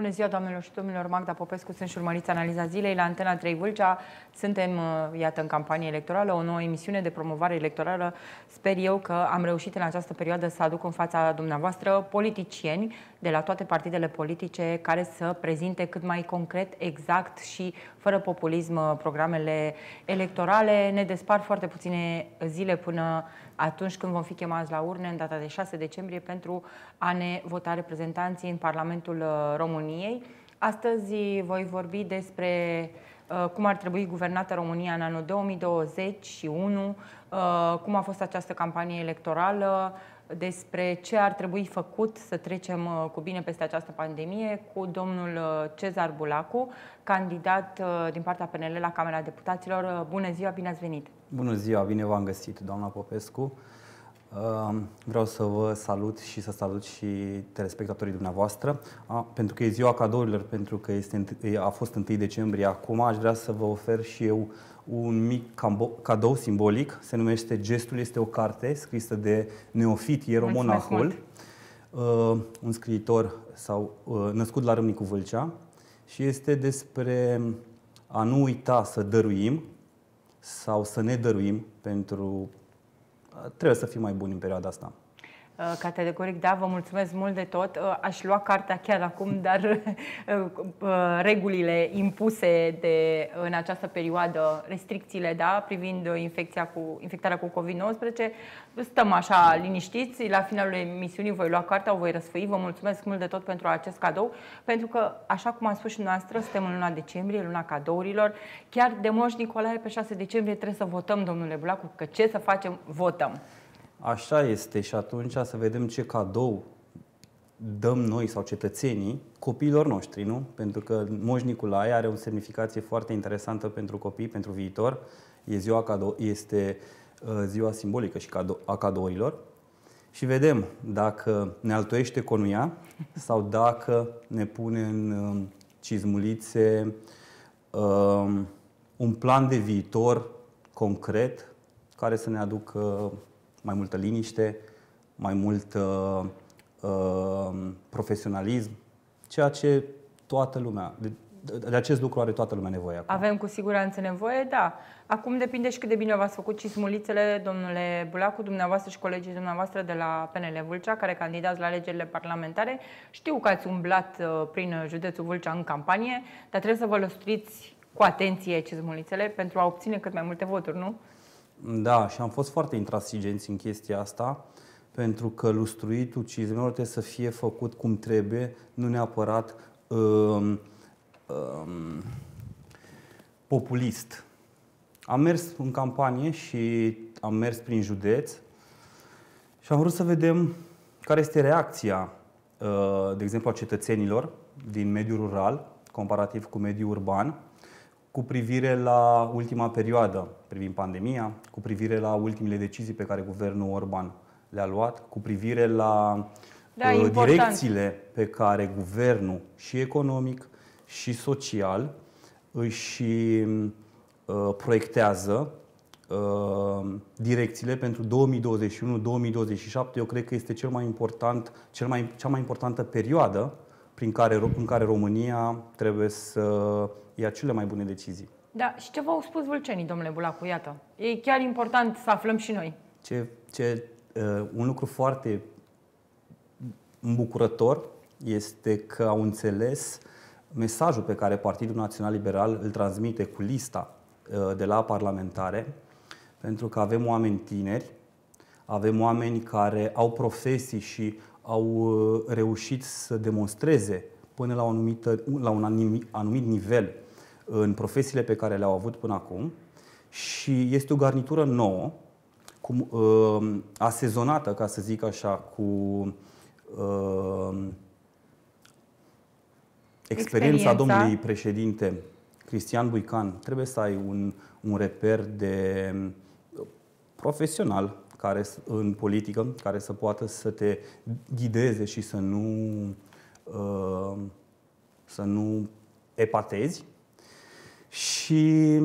Bună ziua, doamnelor și domnilor, Magda Popescu, sunt și urmăriți analiza zilei la Antena 3 Vâlcea. Suntem, uh, iată, în campanie electorală, o nouă emisiune de promovare electorală. Sper eu că am reușit în această perioadă să aduc în fața dumneavoastră politicieni de la toate partidele politice care să prezinte cât mai concret, exact și fără populism uh, programele electorale. Ne despart foarte puține zile până atunci când vom fi chemați la urne în data de 6 decembrie pentru a ne vota reprezentanții în Parlamentul uh, României. Astăzi voi vorbi despre uh, cum ar trebui guvernată România în anul 2021, uh, cum a fost această campanie electorală, despre ce ar trebui făcut să trecem cu bine peste această pandemie cu domnul Cezar Bulacu, candidat din partea PNL la Camera Deputaților. Bună ziua, bine ați venit! Bună ziua, bine v-am găsit, doamna Popescu. Vreau să vă salut și să salut și telespectatorii dumneavoastră, pentru că e ziua cadourilor, pentru că este, a fost 1 decembrie acum, aș vrea să vă ofer și eu un mic cadou simbolic, se numește Gestul, este o carte scrisă de Neofit Ieromonahul, un scriitor sau născut la Râmnicu Vâlcea și este despre a nu uita să dăruim, sau să ne dăruim pentru... Trebuie să fim mai buni în perioada asta. Uh, categoric, da, vă mulțumesc mult de tot. Uh, aș lua cartea chiar acum, dar uh, regulile impuse de, în această perioadă, restricțiile, da, privind infecția cu, infectarea cu COVID-19, stăm așa liniștiți. La finalul emisiunii voi lua cartea, o voi răsfăi. Vă mulțumesc mult de tot pentru acest cadou, pentru că, așa cum am spus și noastră, suntem în luna decembrie, luna cadourilor. Chiar de Moș Nicolae, pe 6 decembrie, trebuie să votăm, domnule Bulacu, că ce să facem? Votăm. Așa este și atunci să vedem ce cadou dăm noi sau cetățenii copiilor noștri, nu? Pentru că Moș Nicolae are o semnificație foarte interesantă pentru copii, pentru viitor. E ziua cadou, este uh, ziua simbolică și cadou, a cadourilor. Și vedem dacă ne altoiește conuia sau dacă ne pune în uh, cizmulițe uh, un plan de viitor concret care să ne aducă mai multă liniște, mai mult uh, uh, profesionalism, ceea ce toată lumea, de, de acest lucru are toată lumea nevoie acum. Avem cu siguranță nevoie, da. Acum depinde și cât de bine v-ați făcut cismulițele, domnule Bulacu, dumneavoastră și colegii dumneavoastră de la PNL Vâlcea, care candidați la alegerile parlamentare. Știu că ați umblat uh, prin județul Vâlcea în campanie, dar trebuie să vă lăstriți cu atenție cismulițele pentru a obține cât mai multe voturi, nu? Da, și am fost foarte intransigenți în chestia asta, pentru că lustruitul cizmelor trebuie să fie făcut cum trebuie, nu neapărat um, um, populist. Am mers în campanie și am mers prin județ și am vrut să vedem care este reacția, uh, de exemplu, a cetățenilor din mediul rural, comparativ cu mediul urban, cu privire la ultima perioadă privind pandemia, cu privire la ultimele decizii pe care guvernul Orban le-a luat, cu privire la da, uh, direcțiile pe care guvernul și economic și social își uh, proiectează uh, direcțiile pentru 2021-2027. Eu cred că este cel mai important, cel mai, cea mai importantă perioadă prin care, în care România trebuie să ia cele mai bune decizii. Da, și ce v-au spus vâlcenii, domnule Bulacu? Iată, e chiar important să aflăm și noi. Ce, ce, uh, un lucru foarte îmbucurător este că au înțeles mesajul pe care Partidul Național Liberal îl transmite cu lista uh, de la parlamentare, pentru că avem oameni tineri, avem oameni care au profesii și au uh, reușit să demonstreze până la, o anumită, la un anumit nivel în profesiile pe care le-au avut până acum. Și este o garnitură nouă, cum, uh, asezonată, ca să zic așa, cu uh, experiența, domnului președinte Cristian Buican. Trebuie să ai un, un reper de profesional care, în politică care să poată să te ghideze și să nu, uh, să nu epatezi. Și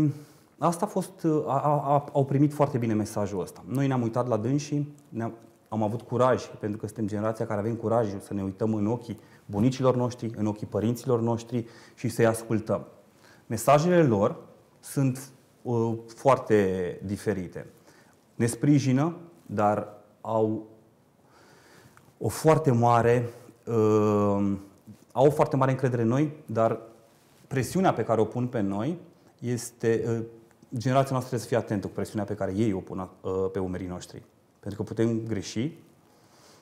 asta a fost, a, a, au primit foarte bine mesajul ăsta. Noi ne-am uitat la dânsii, ne am avut curaj, pentru că suntem generația care avem curajul să ne uităm în ochii bunicilor noștri, în ochii părinților noștri și să-i ascultăm. Mesajele lor sunt uh, foarte diferite. Ne sprijină, dar au o foarte mare uh, au o foarte mare încredere în noi, dar presiunea pe care o pun pe noi este uh, generația noastră trebuie să fie atentă cu presiunea pe care ei o pun uh, pe umerii noștri. Pentru că putem greși,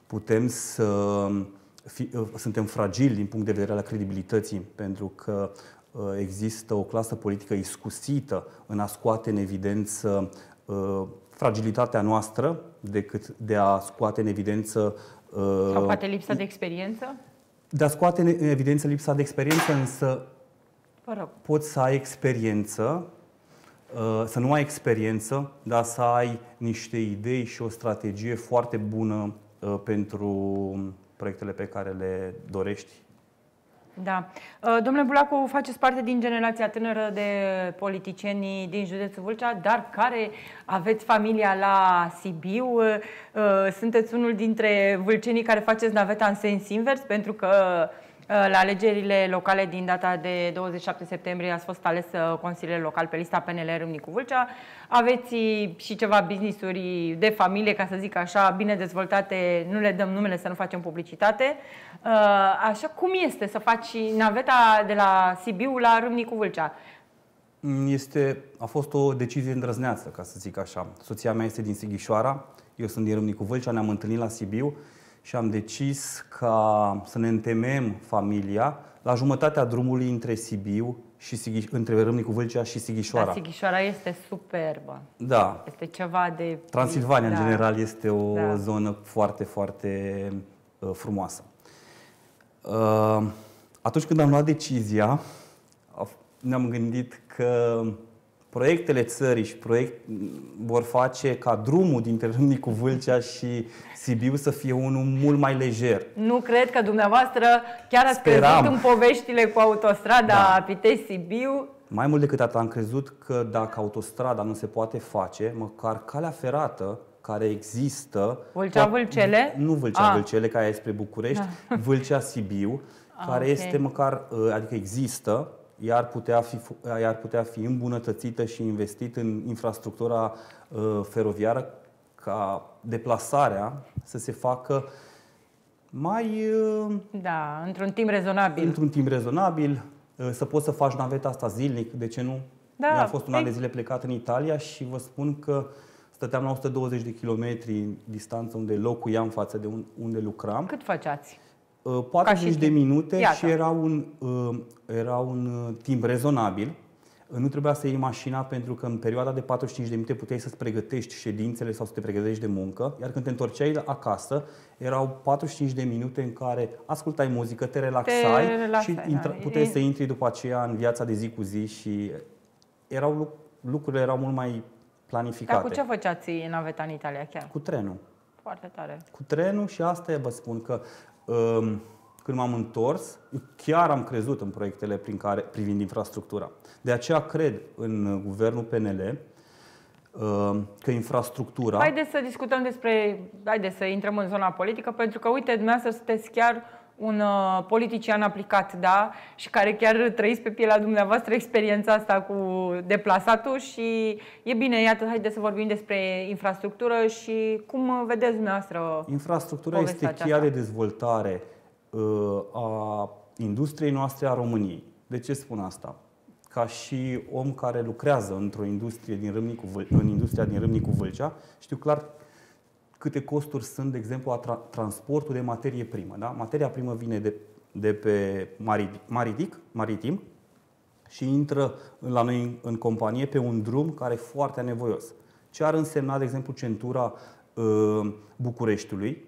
putem să fi, uh, suntem fragili din punct de vedere al credibilității, pentru că uh, există o clasă politică iscusită în a scoate în evidență uh, fragilitatea noastră decât de a scoate în evidență sau poate lipsa de experiență? De a scoate în evidență lipsa de experiență, însă Vă poți să ai experiență, să nu ai experiență, dar să ai niște idei și o strategie foarte bună pentru proiectele pe care le dorești da. Uh, domnule Bulacu, faceți parte din generația tânără de politicieni din județul Vâlcea, dar care aveți familia la Sibiu. Uh, sunteți unul dintre vâlcenii care faceți naveta în sens invers, pentru că Uh, la alegerile locale din data de 27 septembrie ați fost ales uh, consilier local pe lista PNL Râmnicu Vâlcea. Aveți și ceva business-uri de familie, ca să zic așa, bine dezvoltate, nu le dăm numele să nu facem publicitate. Uh, așa, cum este să faci naveta de la Sibiu la Râmnicu Vâlcea? Este, a fost o decizie îndrăzneață, ca să zic așa. Soția mea este din Sighișoara, eu sunt din Râmnicu Vâlcea, ne-am întâlnit la Sibiu și am decis ca să ne întemem familia la jumătatea drumului între Sibiu și Sighi, între Râmnicu Vâlcea și Sighișoara. Da, Sighișoara este superbă. Da. Este ceva de... Transilvania, da. în general, este o da. zonă foarte, foarte uh, frumoasă. Uh, atunci când am luat decizia, ne-am gândit că proiectele țării și proiect vor face ca drumul dintre Râmnicu Vâlcea și Sibiu să fie unul mult mai lejer. Nu cred că dumneavoastră chiar ați Speram. crezut în poveștile cu autostrada da. Pitești-Sibiu. Mai mult decât atât am crezut că dacă autostrada nu se poate face, măcar calea ferată care există... Vâlcea-Vâlcele? Nu Vâlcea-Vâlcele, ah. care e spre București, da. Vâlcea-Sibiu, ah, care okay. este măcar, adică există, iar putea fi, iar putea fi îmbunătățită și investit în infrastructura uh, feroviară ca deplasarea să se facă mai... Uh, da, într-un timp rezonabil. Într-un timp rezonabil, uh, să poți să faci naveta asta zilnic, de ce nu? Da, Mi-a fost un an de zile plecat în Italia și vă spun că stăteam la 120 de kilometri distanță unde locuiam față de unde lucram. Cât făceați? 40 uh, de minute Iată. și era un, uh, era un uh, timp rezonabil. Nu trebuia să iei mașina pentru că în perioada de 45 de minute puteai să-ți pregătești ședințele sau să te pregătești de muncă, iar când te întorceai acasă, erau 45 de minute în care ascultai muzică, te relaxai, te relaxai și intra, da. puteai e... să intri după aceea în viața de zi cu zi și erau, lucrurile erau mult mai planificate. Dar cu ce făceați naveta în Italia chiar? Cu trenul. Foarte tare. Cu trenul și asta e, vă spun că Ehm, când m-am întors, chiar am crezut în proiectele prin care, privind infrastructura. De aceea cred în guvernul PNL ehm, că infrastructura... Haideți să discutăm despre... Haideți să intrăm în zona politică, pentru că, uite, dumneavoastră sunteți chiar un uh, politician aplicat, da, și care chiar trăiți pe pielea dumneavoastră experiența asta cu deplasatul și e bine, iată, haideți să vorbim despre infrastructură și cum vedeți dumneavoastră Infrastructura este cheia de dezvoltare uh, a industriei noastre a României. De ce spun asta? Ca și om care lucrează într-o industrie din Râmnicu, în industria din Râmnicu Vâlcea, știu clar câte costuri sunt, de exemplu, a tra- transportul de materie primă. Da? Materia primă vine de, de pe maritic, maritim și intră la noi în, în companie pe un drum care e foarte anevoios. Ce ar însemna, de exemplu, centura uh, Bucureștiului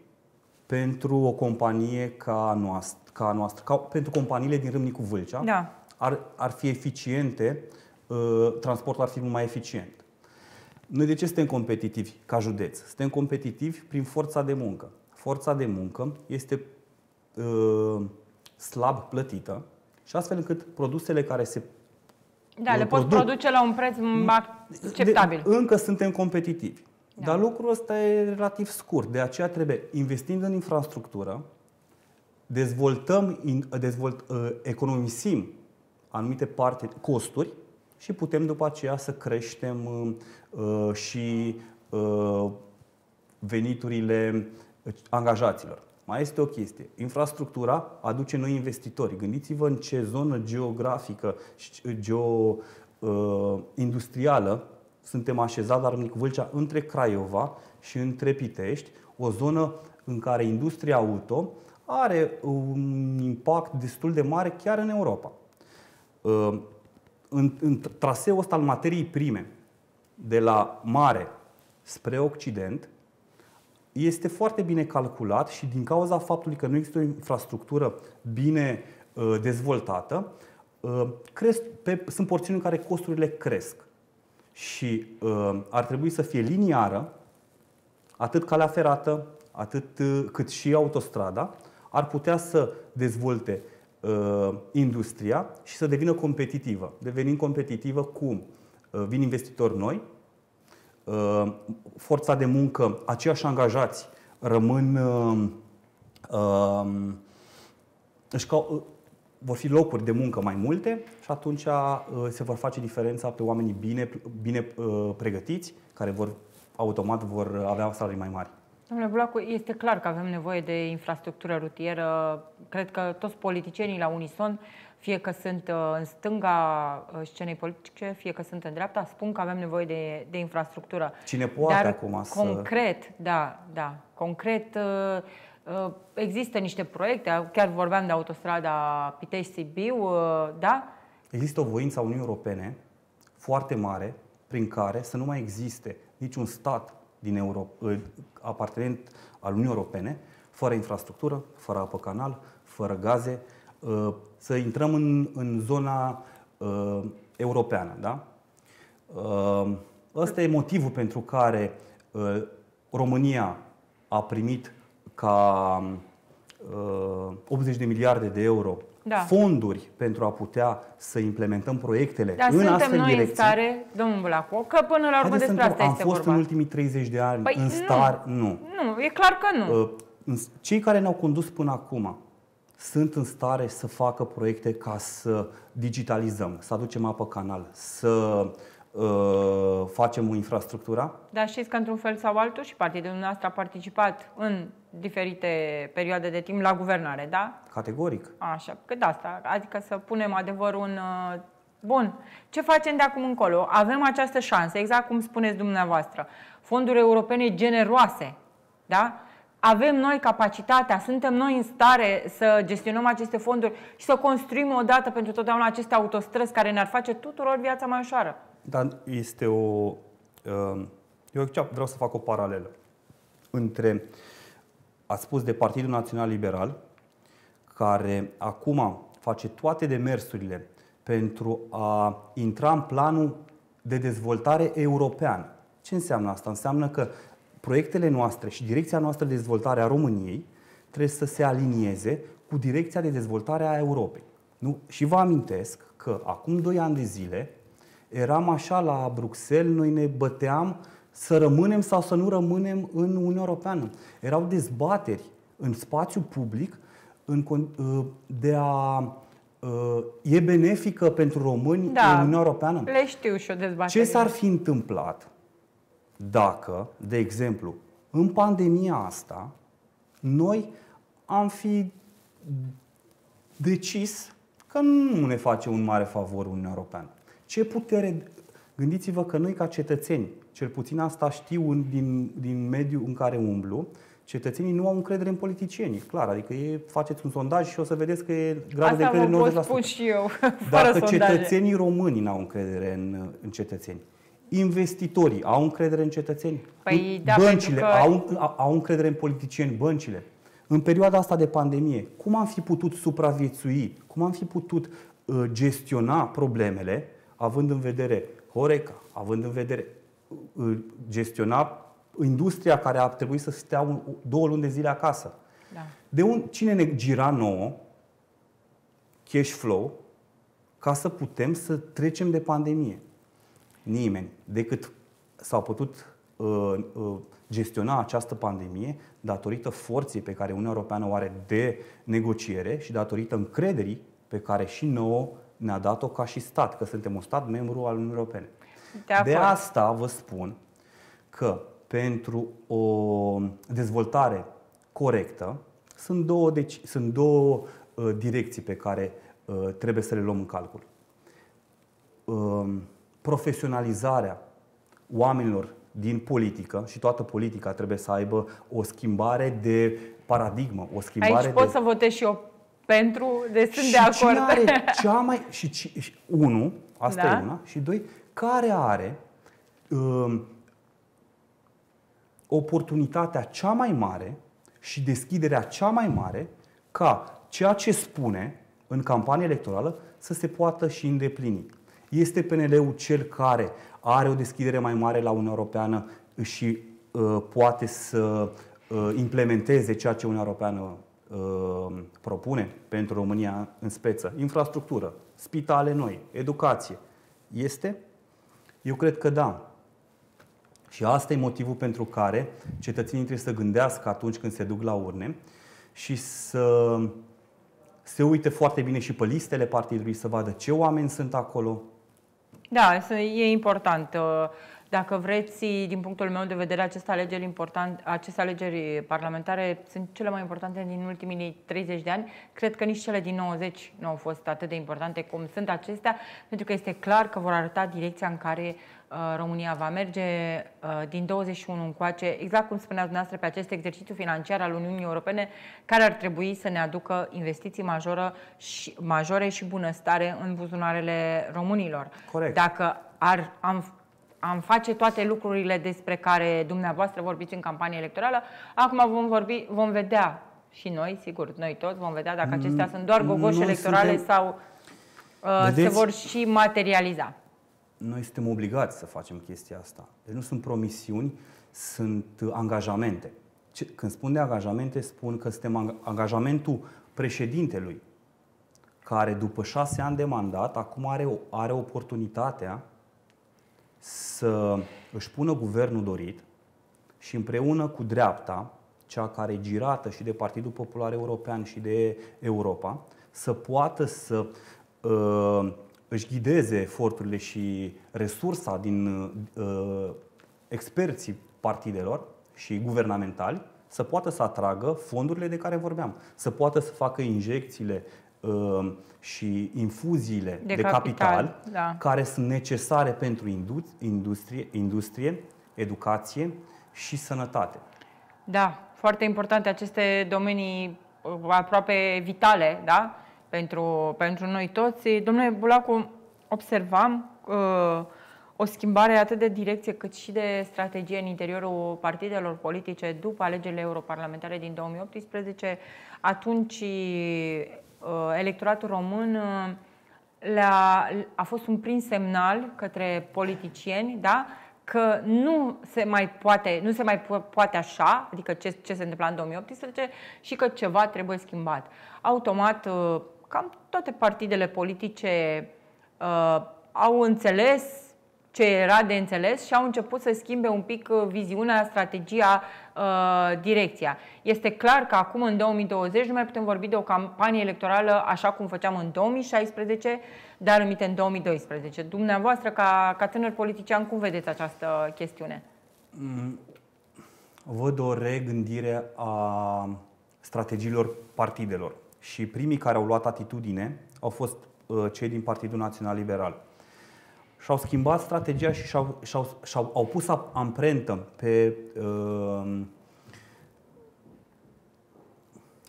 pentru o companie ca noastră, ca noastră ca, pentru companiile din Râmnicu Vâlcea, da. ar, ar fi eficiente, uh, transportul ar fi mult mai eficient. Noi de ce suntem competitivi ca județ? Suntem competitivi prin forța de muncă. Forța de muncă este uh, slab plătită și astfel încât produsele care se da, le poți produce la un preț acceptabil. De, încă suntem competitivi. Da. Dar lucrul ăsta e relativ scurt. De aceea trebuie, investind în infrastructură, dezvoltăm, dezvolt, uh, economisim anumite parte, costuri și putem după aceea să creștem uh, și uh, veniturile angajaților. Mai este o chestie. Infrastructura aduce noi investitori. Gândiți-vă în ce zonă geografică și geo-industrială uh, suntem așezați la Râmnicu Vâlcea între Craiova și între Pitești, o zonă în care industria auto are un impact destul de mare chiar în Europa. Uh, în, în traseul ăsta al materiei prime, de la mare spre Occident, este foarte bine calculat și din cauza faptului că nu există o infrastructură bine uh, dezvoltată, uh, cresc pe, sunt porțiuni în care costurile cresc. Și uh, ar trebui să fie liniară, atât calea ferată, atât uh, cât și autostrada, ar putea să dezvolte uh, industria și să devină competitivă. Devenind competitivă cum? Uh, vin investitori noi, uh, forța de muncă, aceiași angajați rămân uh, uh, își ca, vor fi locuri de muncă mai multe și atunci se vor face diferența pe oamenii bine, bine pregătiți, care vor automat vor avea salarii mai mari. Domnule Bulacu, este clar că avem nevoie de infrastructură rutieră. Cred că toți politicienii la unison, fie că sunt uh, în stânga uh, scenei politice, fie că sunt în dreapta, spun că avem nevoie de, de infrastructură. Cine poate Dar acum să... concret, da, da, concret uh, există niște proiecte, chiar vorbeam de autostrada Pitești-Sibiu, da? Există o voință a Uniunii Europene foarte mare prin care să nu mai existe niciun stat din Euro, apartenent al Uniunii Europene, fără infrastructură, fără apă canal, fără gaze, ă, să intrăm în, în zona ă, europeană. Da? Ă, ăsta e motivul pentru care România a primit ca 80 de miliarde de euro da. fonduri pentru a putea să implementăm proiectele Dar în astfel noi direcții. în stare, domnul Bulacu, că până la urmă despre asta am este fost vorba. în ultimii 30 de ani păi în stare, nu. nu. Nu, e clar că nu. Uh, cei care ne-au condus până acum sunt în stare să facă proiecte ca să digitalizăm, să aducem apă canal, să uh, facem o infrastructură. Dar știți că într-un fel sau altul și partidul nostru a participat în diferite perioade de timp la guvernare, da? Categoric. Așa, cât asta, adică să punem adevărul în... Uh, bun, ce facem de acum încolo? Avem această șansă, exact cum spuneți dumneavoastră, fonduri europene generoase, da? Avem noi capacitatea, suntem noi în stare să gestionăm aceste fonduri și să construim odată pentru totdeauna aceste autostrăzi care ne-ar face tuturor viața mai ușoară. Dar este o... Uh, eu vreau să fac o paralelă între a spus de Partidul Național Liberal, care acum face toate demersurile pentru a intra în planul de dezvoltare european. Ce înseamnă asta? Înseamnă că proiectele noastre și direcția noastră de dezvoltare a României trebuie să se alinieze cu direcția de dezvoltare a Europei. Nu? Și vă amintesc că acum 2 ani de zile eram așa la Bruxelles, noi ne băteam să rămânem sau să nu rămânem în Uniunea Europeană. Erau dezbateri în spațiu public în, uh, de a uh, e benefică pentru români da, în Uniunea Europeană? Le știu și o dezbatere. Ce s-ar fi întâmplat dacă, de exemplu, în pandemia asta, noi am fi decis că nu ne face un mare favor Uniunea Europeană. Ce putere Gândiți-vă că noi ca cetățeni, cel puțin asta știu în, din, din mediul în care umblu, cetățenii nu au încredere în politicieni, clar. Adică e, faceți un sondaj și o să vedeți că e gradul de încredere 90%. spun și eu, Dacă cetățenii români nu au încredere în, în cetățeni, investitorii au încredere în cetățeni, păi, da, băncile că... au, au încredere în politicieni, băncile. În perioada asta de pandemie, cum am fi putut supraviețui, cum am fi putut uh, gestiona problemele, având în vedere Horeca, având în vedere uh, gestiona industria care a trebuit să stea două luni de zile acasă. Da. De un, cine ne gira nouă cash flow ca să putem să trecem de pandemie? Nimeni. Decât s-au putut uh, uh, gestiona această pandemie datorită forței pe care Uniunea Europeană o are de negociere și datorită încrederii pe care și nouă ne-a dat-o ca și stat, că suntem un stat membru al Uniunii Europene. De, de asta vă spun că pentru o dezvoltare corectă sunt două, deci, sunt două uh, direcții pe care uh, trebuie să le luăm în calcul. Uh, profesionalizarea oamenilor din politică și toată politica trebuie să aibă o schimbare de paradigmă, o schimbare Aici pot de... să votez și eu pentru, de sunt și de acord. Are cea mai, și, și, unu, asta da? e una, și doi, care are um, oportunitatea cea mai mare și deschiderea cea mai mare ca ceea ce spune în campanie electorală să se poată și îndeplini. Este PNL-ul cel care are o deschidere mai mare la Uniunea Europeană și uh, poate să uh, implementeze ceea ce Uniunea Europeană uh, propune pentru România în speță. Infrastructură, spitale noi, educație. Este? Eu cred că da. Și asta e motivul pentru care cetățenii trebuie să gândească atunci când se duc la urne și să se uite foarte bine și pe listele partidului, să vadă ce oameni sunt acolo, da, e important. Uh, dacă vreți, din punctul meu de vedere, aceste alegeri, important, aceste alegeri parlamentare sunt cele mai importante din ultimii 30 de ani. Cred că nici cele din 90 nu au fost atât de importante cum sunt acestea, pentru că este clar că vor arăta direcția în care uh, România va merge uh, din 21 încoace, exact cum spuneați dumneavoastră, pe acest exercițiu financiar al Uniunii Europene, care ar trebui să ne aducă investiții majoră și, majore și bunăstare în buzunarele românilor. Corect. Dacă ar, am am face toate lucrurile despre care dumneavoastră vorbiți în campanie electorală. Acum vom vorbi, vom vedea și noi, sigur, noi toți vom vedea dacă acestea sunt doar gogoși electorale suntem... sau uh, se vor și materializa. Noi suntem obligați să facem chestia asta. Deci nu sunt promisiuni, sunt angajamente. Când spun de angajamente, spun că suntem angajamentul președintelui, care după șase ani de mandat, acum are, are oportunitatea să își pună guvernul dorit și împreună cu dreapta, cea care e girată și de Partidul Popular European și de Europa, să poată să uh, își ghideze eforturile și resursa din uh, experții partidelor și guvernamentali să poată să atragă fondurile de care vorbeam, să poată să facă injecțiile uh, și infuziile de, de capital, capital da. care sunt necesare pentru industrie, industrie, educație și sănătate. Da, foarte importante aceste domenii uh, aproape vitale, da? Pentru, pentru noi toți. Domnule Bulacu, observam uh, o schimbare atât de direcție cât și de strategie în interiorul partidelor politice după alegerile europarlamentare din 2018. Atunci Uh, electoratul român uh, le-a, a fost un prim semnal către politicieni, da? că nu se mai poate, nu se mai poate așa, adică ce, ce se întâmpla în 2018 și că ceva trebuie schimbat. Automat, uh, cam toate partidele politice uh, au înțeles ce era de înțeles și au început să schimbe un pic uh, viziunea, strategia, uh, direcția. Este clar că acum, în 2020, nu mai putem vorbi de o campanie electorală așa cum făceam în 2016, dar în în 2012. Dumneavoastră, ca, ca tânăr politician, cum vedeți această chestiune? Mm, văd o regândire a strategiilor partidelor. Și primii care au luat atitudine au fost uh, cei din Partidul Național Liberal și-au schimbat strategia și și-au, și-au, și-au au pus amprentă pe uh,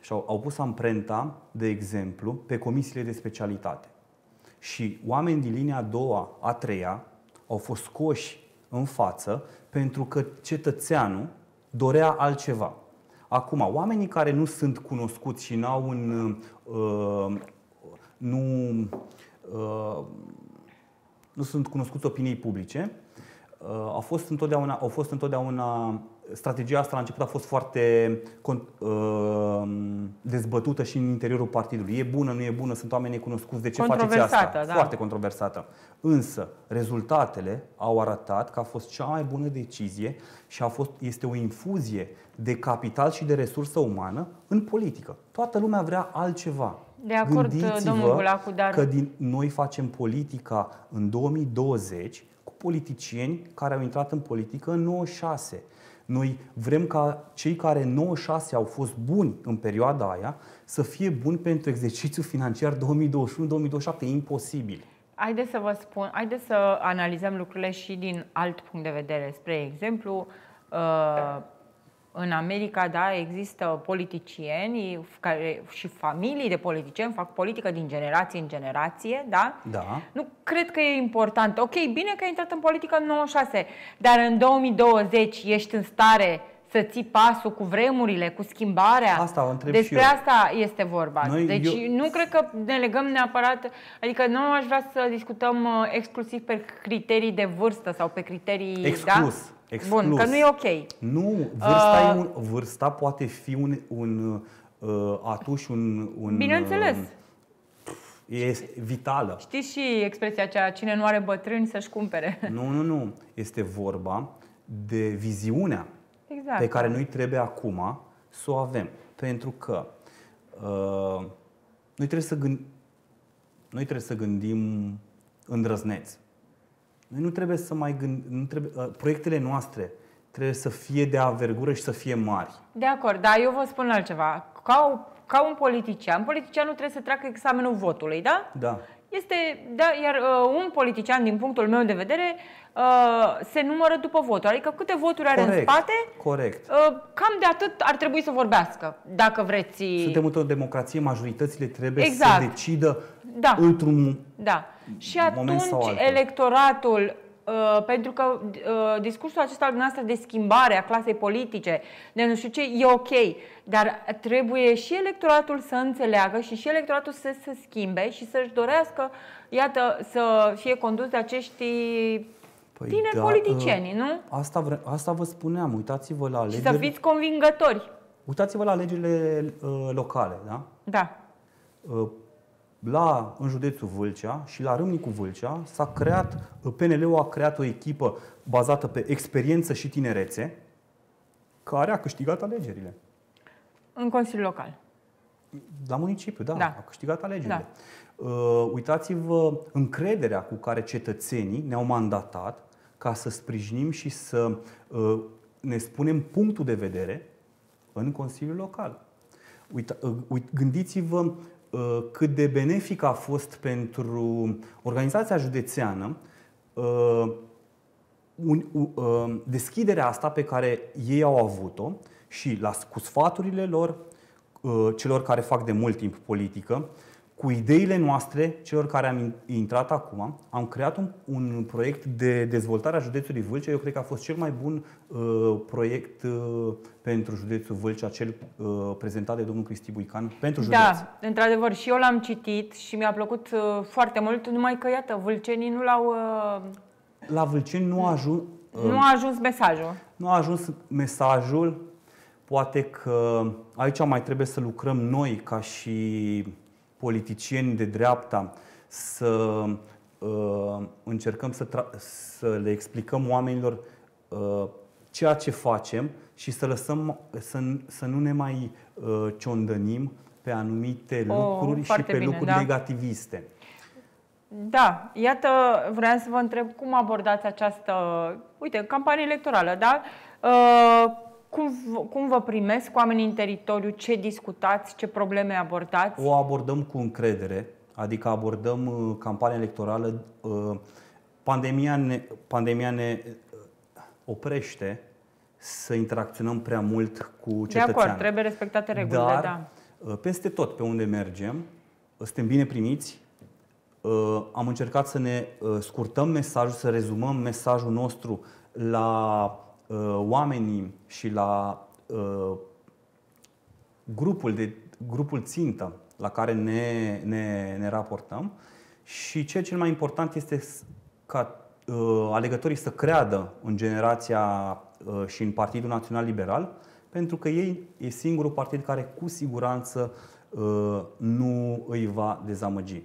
și-au au pus amprenta, de exemplu, pe comisiile de specialitate. Și oameni din linia a doua, a treia, au fost scoși în față pentru că cetățeanul dorea altceva. Acum, oamenii care nu sunt cunoscuți și n-au un. Uh, nu. Uh, nu sunt cunoscuți opiniei publice, a fost întotdeauna, au fost întotdeauna strategia asta la început a fost foarte uh, dezbătută și în interiorul partidului. E bună, nu e bună, sunt oameni cunoscuți, de ce faceți asta? Da. Foarte controversată. Însă, rezultatele au arătat că a fost cea mai bună decizie și a fost, este o infuzie de capital și de resursă umană în politică. Toată lumea vrea altceva. De acord, domnul Bulacu, dar... că din, noi facem politica în 2020 cu politicieni care au intrat în politică în 96 noi vrem ca cei care 96 au fost buni în perioada aia să fie buni pentru exercițiul financiar 2021-2027. E imposibil. Haideți să vă spun, haideți să analizăm lucrurile și din alt punct de vedere. Spre exemplu, uh, în America, da, există politicieni care, și familii de politicieni fac politică din generație în generație, da? Da. Nu cred că e important. Ok, bine că ai intrat în politică în 96, dar în 2020 ești în stare să ții pasul cu vremurile, cu schimbarea. Asta o întreb Despre și eu. asta este vorba. Noi, deci eu... nu cred că ne legăm neapărat, adică nu aș vrea să discutăm uh, exclusiv pe criterii de vârstă sau pe criterii, Exclus. da? Exclus. Bun, că nu e ok. Nu, vârsta, uh, e un, vârsta poate fi un, un uh, atunci un, un Bineînțeles. Uh, e vitală. Știți și expresia aceea, cine nu are bătrâni să-și cumpere. Nu, nu, nu. Este vorba de viziunea exact. pe care noi trebuie acum să o avem. Pentru că uh, noi, trebuie să gând- noi trebuie să gândim îndrăzneți. Noi nu trebuie să mai gândim, nu trebuie, uh, proiectele noastre trebuie să fie de avergură și să fie mari. De acord, dar eu vă spun altceva. Ca, o, ca un politician, politicianul trebuie să treacă examenul votului, da? Da. Este, da, iar uh, un politician, din punctul meu de vedere, uh, se numără după voturi. Adică câte voturi are Corect. în spate, Corect. uh, cam de atât ar trebui să vorbească, dacă vreți. Suntem într-o democrație, majoritățile trebuie Exact. să decidă Da. într-un Da. Și moment sau atunci altul. electoratul, uh, pentru că uh, discursul acesta al dumneavoastră de schimbare a clasei politice, de nu știu ce, e ok, dar trebuie și electoratul să înțeleagă și și electoratul să se schimbe și să-și dorească, iată, să fie condus de acești Păi tineri da, politicieni, uh, nu? Asta, vre- asta vă spuneam, uitați-vă la Și alegeri. să fiți convingători. Uitați-vă la alegerile uh, locale, da? Da. Uh, la, în județul Vâlcea și la Râmnicu Vâlcea s-a creat, uh, PNL-ul a creat o echipă bazată pe experiență și tinerețe care a câștigat alegerile. În Consiliul Local. La municipiu, da, Da. a câștigat alegerile. Uh, uitați-vă încrederea cu care cetățenii ne-au mandatat ca să sprijinim și să uh, ne spunem punctul de vedere în Consiliul Local. Uita, uh, uit, gândiți-vă uh, cât de benefic a fost pentru organizația județeană uh, un, uh, deschiderea asta pe care ei au avut-o și la, cu sfaturile lor, uh, celor care fac de mult timp politică, cu ideile noastre, celor care am in- intrat acum, am creat un, un proiect de dezvoltare a județului Vâlcea. Eu cred că a fost cel mai bun uh, proiect uh, pentru județul Vâlcea, cel uh, prezentat de domnul Cristi Buican pentru județ. Da, într-adevăr, și eu l-am citit și mi-a plăcut uh, foarte mult, numai că, iată, vâlcenii nu l-au... Uh, La Vâlceni nu a ajuns, nu a ajuns mesajul. Nu a ajuns mesajul. Poate că aici mai trebuie să lucrăm noi ca și politicieni de dreapta să uh, încercăm să, tra- să le explicăm oamenilor uh, ceea ce facem și să lăsăm să, să nu ne mai uh, ciondănim pe anumite Oh, lucruri și foarte pe bine, lucruri da. negativiste. Da, iată, vreau să vă întreb cum abordați această, uite, campanie electorală, da? Uh, cum, v- cum vă primesc oamenii în teritoriu, ce discutați, ce probleme abordați? O abordăm cu încredere, adică abordăm uh, campania electorală. uh, Pandemia ne, pandemia ne uh, oprește să interacționăm prea mult cu De cetățeanul. acord, trebuie respectate regulile, Dar da. uh, peste tot pe unde mergem, uh, suntem bine primiți. Uh, Am încercat să ne uh, scurtăm mesajul, să rezumăm mesajul nostru la uh, oamenii și la uh, grupul, de, grupul țintă la care ne, ne, ne raportăm și ce cel mai important este s- ca uh, alegătorii să creadă în generația uh, și în Partidul Național Liberal, pentru că ei e singurul partid care cu siguranță uh, nu îi va dezamăgi.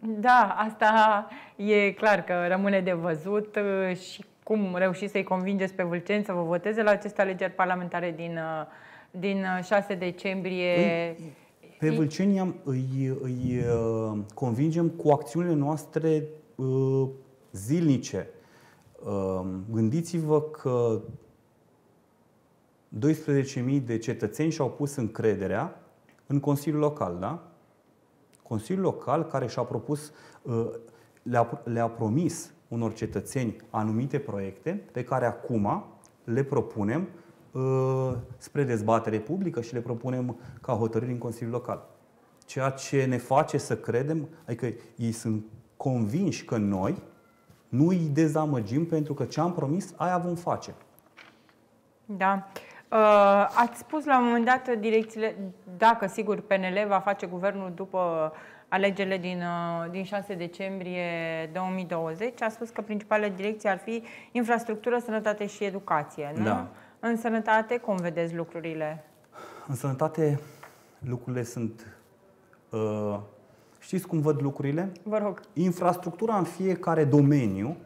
Da, asta e clar că rămâne de văzut uh, și cum reușiți să-i convingeți pe vâlcenți să vă voteze la aceste alegeri parlamentare din, uh, din 6 uh, decembrie. Pe vâlceni am, îi, îi convingem cu acțiunile noastre zilnice. Gândiți-vă că 12.000 de cetățeni și-au pus încrederea în Consiliul Local, da? Consiliul Local care și-a propus, uh, le-a, le-a promis unor cetățeni anumite proiecte pe care acum le propunem uh, spre dezbatere publică și le propunem ca hotărâri în Consiliul Local. Ceea ce ne face să credem, adică ei sunt convinși că noi nu îi dezamăgim pentru că ce am promis, aia vom face. Da. Uh, ați spus la un moment dat direcțiile, dacă sigur PNL va face guvernul după alegerile din, uh, din 6 decembrie 2020, a spus că principalele direcții ar fi infrastructură, sănătate și educație. Nu? Da. În sănătate, cum vedeți lucrurile? În sănătate, lucrurile sunt. Uh, știți cum văd lucrurile? Vă rog. Infrastructura în fiecare domeniu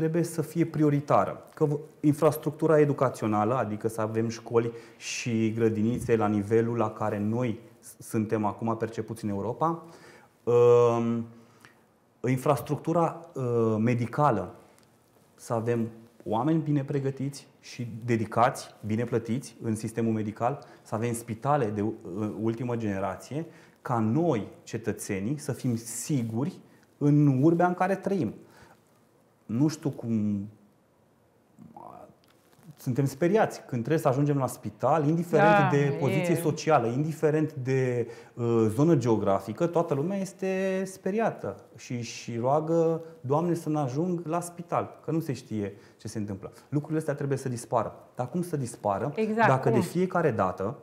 trebuie să fie prioritară. Că infrastructura educațională, adică să avem școli și grădinițe la nivelul la care noi suntem acum percepuți în Europa, ehm, infrastructura ehm, medicală, să avem oameni bine pregătiți și dedicați, bine plătiți în sistemul medical, să avem spitale de ultimă generație, ca noi, cetățenii, să fim siguri în urbea în care trăim nu știu cum suntem speriați când trebuie să ajungem la spital, indiferent da, de poziție e... socială, indiferent de uh, zonă geografică, toată lumea este speriată și, și roagă, Doamne, să ne ajung la spital, că nu se știe ce se întâmplă. Lucrurile astea trebuie să dispară. Dar cum să dispară? Exact, dacă cum? de fiecare dată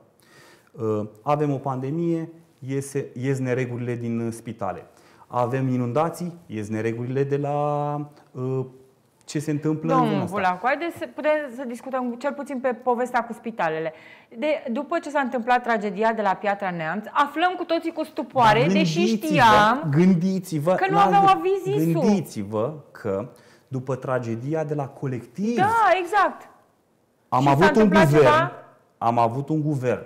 uh, avem o pandemie, iese, ies neregulile din spitale avem inundații, ies neregulile de la uh, ce se întâmplă Domnul în zona asta. Bulacu, haideți să putem să discutăm cel puțin pe povestea cu spitalele. De, după ce s-a întâmplat tragedia de la Piatra Neamț, aflăm cu toții cu stupoare, da, deși știam gândiți-vă, că nu aveau aviz Gândiți-vă că după tragedia de la colectiv da, exact. am și avut un guvern, ceva? am avut un guvern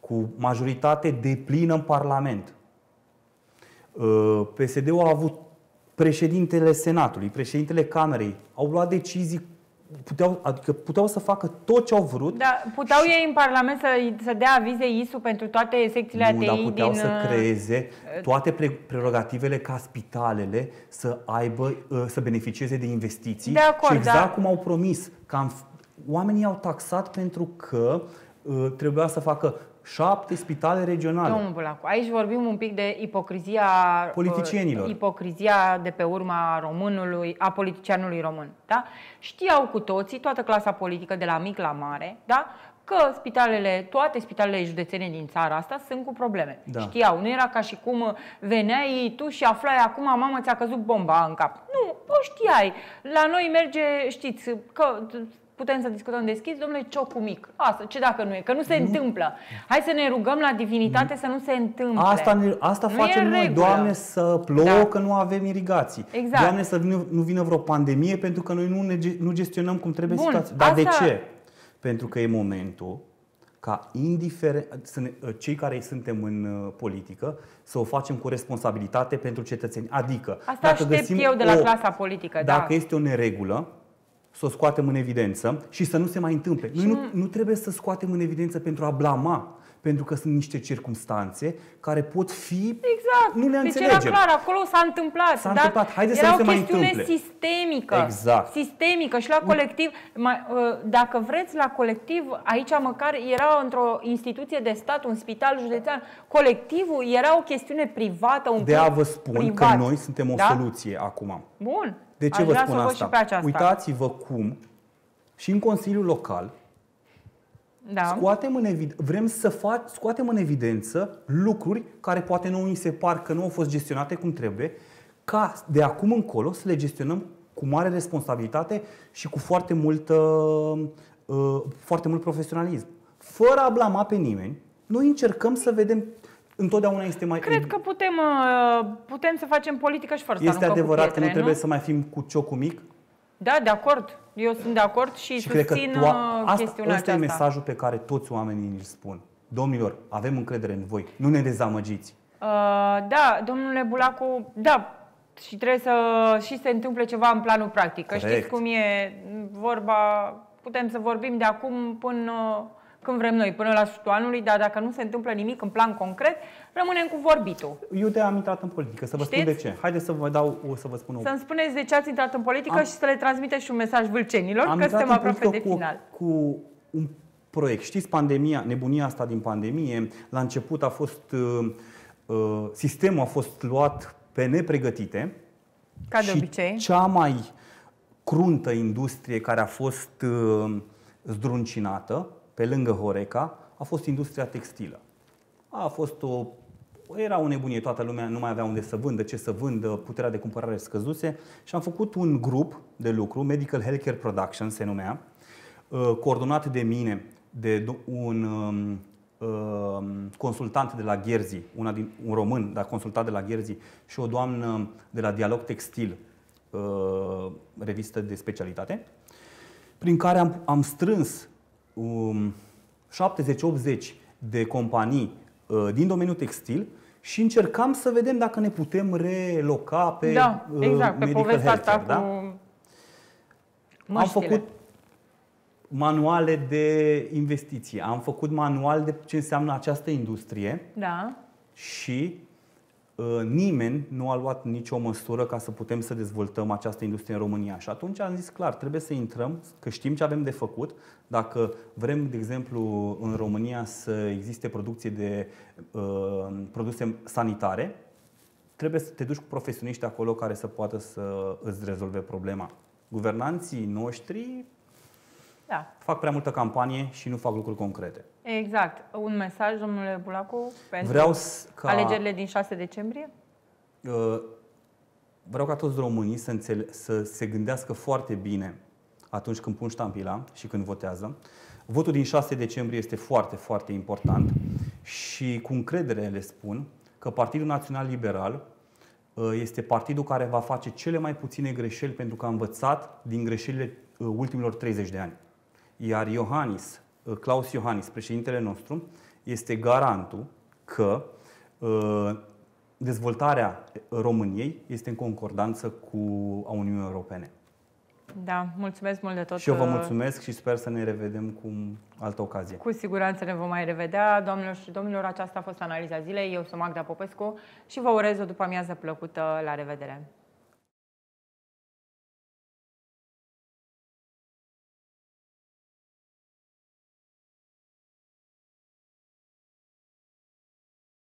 cu majoritate deplină în Parlament Uh, PSD-ul a avut președintele Senatului, președintele Camerei, au luat decizii puteau, adică puteau să facă tot ce au vrut. Da, puteau ei în Parlament să, să dea avize ISU pentru toate secțiile ATI nu, dar puteau din... să uh, creeze toate prerogativele ca spitalele să aibă, uh, să beneficieze de investiții. De acord, și exact da. cum au promis. Că oamenii au taxat pentru că trebuia să facă șapte spitale regionale. Domnul Bulacu, aici vorbim un pic de ipocrizia politicienilor. Ipocrizia de pe urma românului, a politicianului român. Da? Știau cu toții, toată clasa politică, de la mic la mare, da? că spitalele, toate spitalele județene din țara asta sunt cu probleme. Da. Știau, nu era ca și cum veneai tu și aflai acum, mamă, ți-a căzut bomba în cap. Nu, o știai. La noi merge, știți, că putem să discutăm deschis, domnule, ciocul mic. Asta, ce dacă nu e? Că nu se nu. întâmplă. Hai să ne rugăm la divinitate nu. să nu se întâmple. Asta, ne, asta nu facem noi, regulă. Doamne, să plouă da. că nu avem irigații. Exact. Doamne, să vină, nu vină vreo pandemie pentru că noi nu, ne, nu gestionăm cum trebuie Bun, situația. Dar asta... de ce? Pentru că e momentul ca indiferent, să ne, cei care suntem în uh, politică să o facem cu responsabilitate pentru cetățeni. Adică, Asta dacă găsim eu de la o, clasa politică. Dacă da. este o neregulă, să o scoatem în evidență și să nu se mai întâmple. Noi nu, nu trebuie să scoatem în evidență pentru a blama, pentru că sunt niște circunstanțe care pot fi... Exact. Nu le deci înțelegem. era clar, acolo s-a întâmplat. S-a da? întâmplat. Haideți era să nu o se mai chestiune întâmple. sistemică. Exact. Sistemică și la colectiv, mai, ă, dacă vreți, la colectiv, aici măcar era într-o instituție de stat, un spital județean, colectivul era o chestiune privată, un De a vă spun privat. că noi suntem o da? soluție acum. Bun. De ce Aș vă vrea spun să asta? Și pe aceasta. Uitați-vă cum și în Consiliul Local da. scoatem în evid- vrem să fac, scoatem în evidență lucruri care poate nu ni se par că nu au fost gestionate cum trebuie, ca de acum încolo să le gestionăm cu mare responsabilitate și cu foarte, multă, uh, foarte mult profesionalism. Fără a blama pe nimeni, noi încercăm să vedem întotdeauna este mai... Cred că putem, uh, putem să facem politică și fără să Este adevărat cu pietre, că nu trebuie nu? să mai fim cu ciocul mic? Da, de acord. Eu sunt de acord și, Și cred că susțin tu, uh, asta, chestiunea asta e aceasta. mesajul pe care toți oamenii îl spun. Domnilor, avem încredere în voi, nu ne dezamăgiți. Uh, da, domnule Bulacu, da, și trebuie să și se întâmple ceva în planul practic. Că Corect. știți cum e vorba, putem să vorbim de acum până când vrem noi, până la sfârșitul anului, dar dacă nu se întâmplă nimic în plan concret, rămânem cu vorbitul. Eu de am intrat în politică, să vă spun de Știți? ce. Haideți să vă dau, o să vă spun o Să-mi spuneți de ce ați intrat în politică Am- și să le transmiteți și un mesaj vâlcenilor, că intrat suntem în aproape de politică cu, final. cu un proiect. Știți, pandemia, nebunia asta din pandemie, la început a fost, uh, uh, sistemul a fost luat pe nepregătite. Ca de și obicei. cea mai cruntă industrie care a fost uh, zdruncinată, pe lângă Horeca, a fost industria textilă. A fost o era o nebunie, toată lumea nu mai avea unde să vândă, ce să vândă, puterea de cumpărare scăzuse și am făcut un grup de lucru, Medical Healthcare Production se numea, uh, coordonat de mine, de do- un um, um, consultant de la Gherzi, una din, un român, dar consultat de la Gherzi și o doamnă de la Dialog Textil, uh, revistă de specialitate, prin care am, am strâns um, 70-80 de companii uh, din domeniul textil și încercam să vedem dacă ne putem reloca pe da, uh, exact, pe medical povestea asta healthcare, cu da? Am măștile. făcut manuale de investiție, am făcut manual de ce înseamnă această industrie Da. și uh, nimeni nu a luat nicio măsură ca să putem să dezvoltăm această industrie în România. Și atunci am zis clar, trebuie să intrăm, că știm ce avem de făcut. Dacă vrem, de exemplu, în România să existe producție de uh, produse sanitare, trebuie să te duci cu profesioniști acolo care să poată să îți rezolve problema. Guvernanții noștri Da, fac prea multă campanie și nu fac lucruri concrete. Exact. Un mesaj, domnule Bulacu, pentru Vreau s- ca alegerile din 6 decembrie? Uh, vreau ca toți românii să, înțele- să se gândească foarte bine atunci când pun ștampila și când votează. Votul din 6 decembrie este foarte, foarte important și cu încredere le spun că Partidul Național Liberal uh, este partidul care va face cele mai puține greșeli pentru că a învățat din greșelile uh, ultimilor 30 de ani. Iar Iohannis, uh, Claus Iohannis, președintele nostru, este garantul că uh, dezvoltarea României este în concordanță cu a Uniunii Europene. Da, mulțumesc mult de tot. Și eu vă uh, mulțumesc și sper să ne revedem cu altă ocazie. Cu siguranță ne vom mai revedea. Doamnelor și domnilor, aceasta a fost analiza zilei. Eu sunt Magda Popescu și vă urez o după amiază plăcută. La revedere!